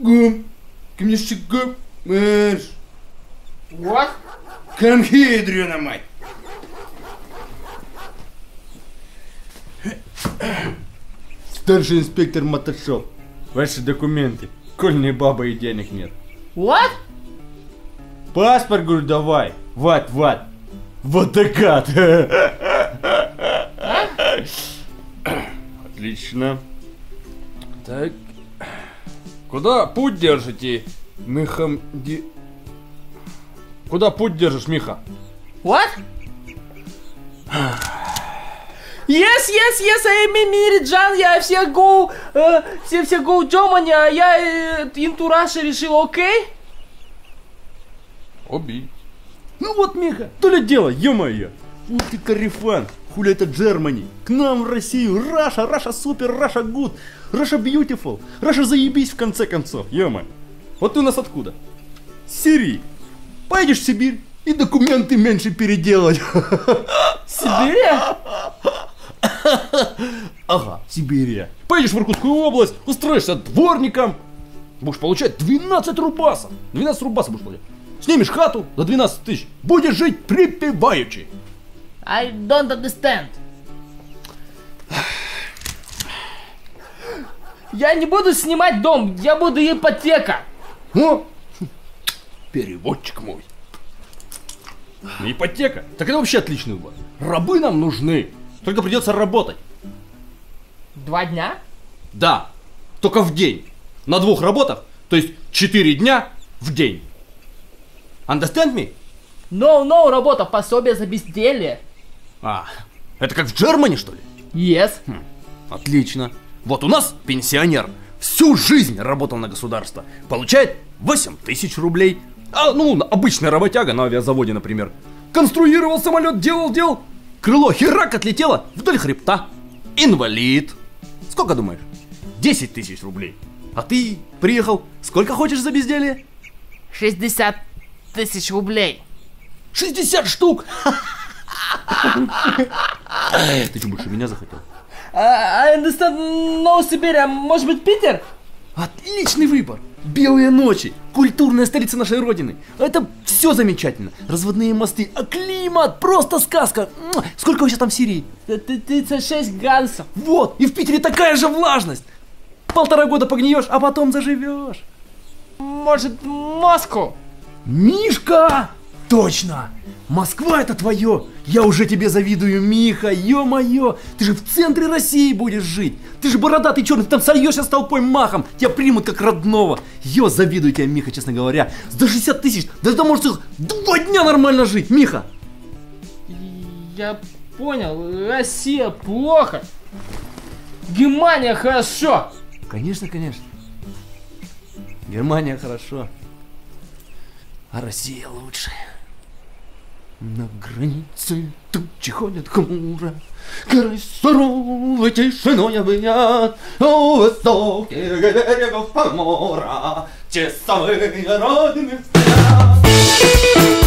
Мишка, Маш, What? конхи, ядрена мать. Старший инспектор Мотошоп. Ваши документы. Кольные бабы и денег нет. What? Паспорт, говорю, давай. Ват, ват. Водокат. Отлично. Так. Куда путь держите, Михам... Ди... Куда путь держишь, Миха? What? Yes, yes, yes, I am Мириджан, я все go, э, все, все go Germany, а я э, into Russia решил, окей? Оби. Ну вот, Миха, то ли дело, ё-моё. Ух ты, карифан. Хули это Germany. К нам в Россию. Russia, Russia super, Russia good. Russia beautiful. Russia заебись в конце концов. ё Вот ты у нас откуда? Сирии. Поедешь в Сибирь и документы меньше переделать. Сибирия? Ага, Сибирия. Поедешь в Иркутскую область, устроишься дворником. Будешь получать 12 рубасов. 12 рубасов будешь получать. Снимешь хату за 12 тысяч. Будешь жить припеваючи. I don't understand. Я не буду снимать дом, я буду ипотека. О, переводчик мой. Ипотека. Так это вообще отличный выбор. Рабы нам нужны. Только придется работать. Два дня? Да, только в день. На двух работах, то есть 4 дня в день. Understand me? No, no, работа, пособие за безделье. А, это как в Германии, что ли? Yes. Отлично. Вот у нас пенсионер всю жизнь работал на государство. Получает 8 тысяч рублей. А, ну, обычная работяга на авиазаводе, например. Конструировал самолет, делал, делал. Крыло херак отлетело вдоль хребта. Инвалид. Сколько думаешь? 10 тысяч рублей. А ты приехал, сколько хочешь за безделье? 60 тысяч рублей. 60 штук! Ты что, больше меня захотел? А, I understand, no, а может быть Питер? Отличный выбор! Белые ночи, культурная столица нашей родины. Это все замечательно. Разводные мосты, а климат просто сказка. Сколько сейчас там в Сирии? Т- т- 36 градусов. Вот, и в Питере такая же влажность. Полтора года погниешь, а потом заживешь. Может, Москву? Мишка! Точно! Москва это твое! Я уже тебе завидую, Миха, ё-моё! Ты же в центре России будешь жить! Ты же бородатый черный, ты там сольешься с толпой махом! Тебя примут как родного! Ё, завидую тебя, Миха, честно говоря! За 60 тысяч! Да ты можешь их два дня нормально жить, Миха! Я понял, Россия плохо. Германия хорошо. Конечно, конечно. Германия хорошо. А Россия лучше. На границе тучи ходят хмуро, Горы суровой тишиной объят, У высоких берегов Помора Те родины стоят.